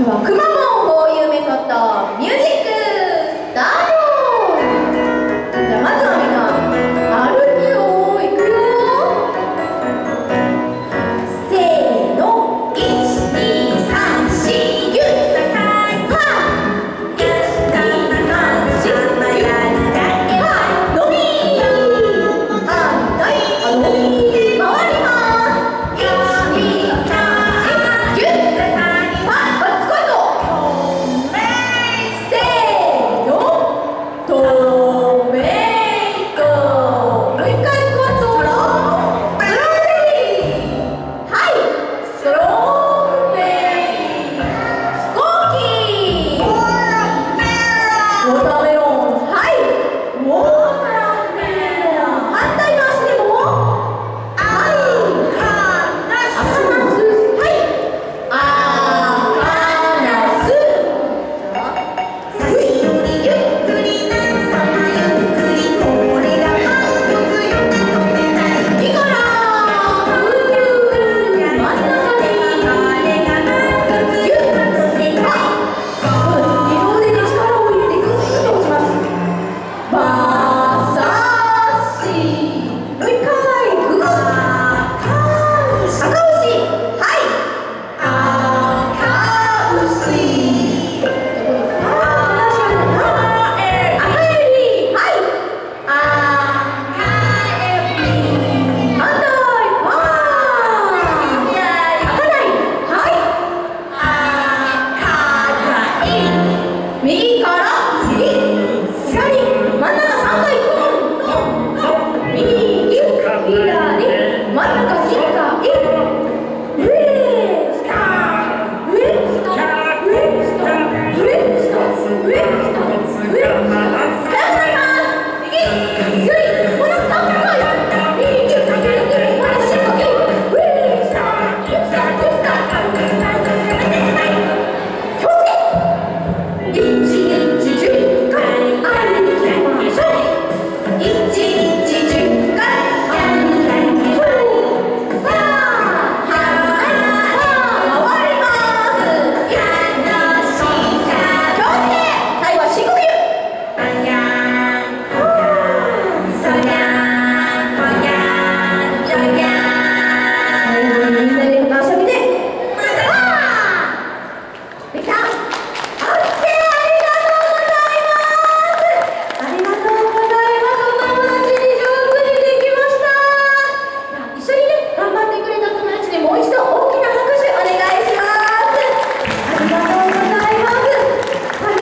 ではくまモンこういうメソッドミュージック左、真ん中3回、右、左。